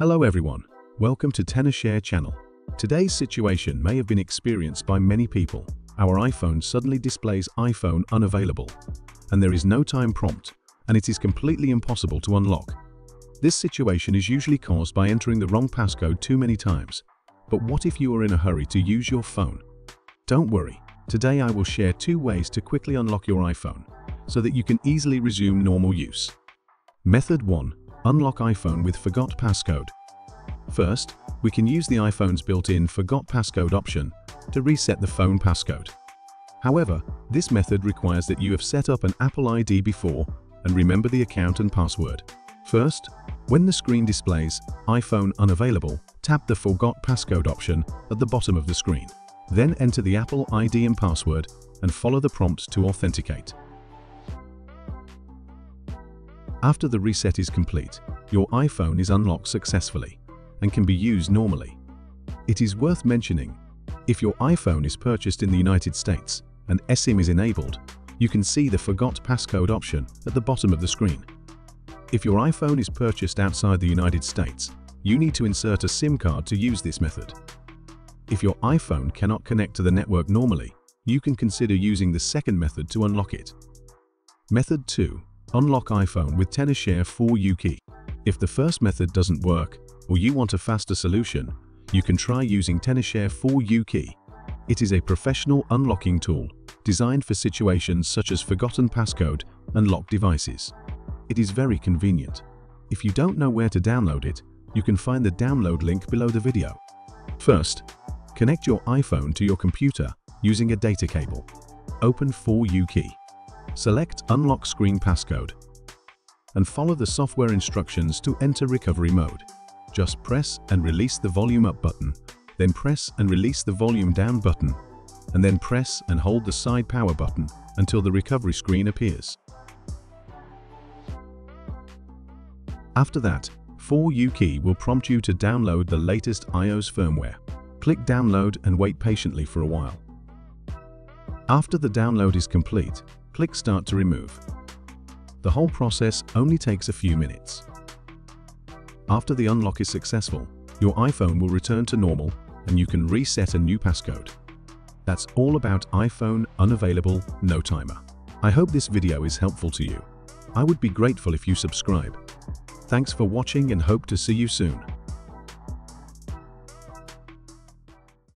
Hello everyone, welcome to TenorShare channel. Today's situation may have been experienced by many people. Our iPhone suddenly displays iPhone unavailable, and there is no time prompt, and it is completely impossible to unlock. This situation is usually caused by entering the wrong passcode too many times. But what if you are in a hurry to use your phone? Don't worry, today I will share two ways to quickly unlock your iPhone, so that you can easily resume normal use. Method 1. Unlock iPhone with Forgot Passcode. First, we can use the iPhone's built-in Forgot Passcode option to reset the phone passcode. However, this method requires that you have set up an Apple ID before and remember the account and password. First, when the screen displays iPhone unavailable, tap the Forgot Passcode option at the bottom of the screen. Then enter the Apple ID and password and follow the prompt to authenticate. After the reset is complete, your iPhone is unlocked successfully and can be used normally. It is worth mentioning, if your iPhone is purchased in the United States and eSIM is enabled, you can see the Forgot Passcode option at the bottom of the screen. If your iPhone is purchased outside the United States, you need to insert a SIM card to use this method. If your iPhone cannot connect to the network normally, you can consider using the second method to unlock it. Method 2. Unlock iPhone with TenorShare 4uKey. If the first method doesn't work, or you want a faster solution, you can try using TenorShare 4uKey. It is a professional unlocking tool designed for situations such as forgotten passcode and locked devices. It is very convenient. If you don't know where to download it, you can find the download link below the video. First, connect your iPhone to your computer using a data cable. Open 4uKey. Select Unlock Screen Passcode and follow the software instructions to enter recovery mode. Just press and release the volume up button, then press and release the volume down button, and then press and hold the side power button until the recovery screen appears. After that, 4uKey will prompt you to download the latest iOS firmware. Click Download and wait patiently for a while. After the download is complete, click Start to remove. The whole process only takes a few minutes. After the unlock is successful, your iPhone will return to normal and you can reset a new passcode. That's all about iPhone unavailable no timer. I hope this video is helpful to you. I would be grateful if you subscribe. Thanks for watching and hope to see you soon.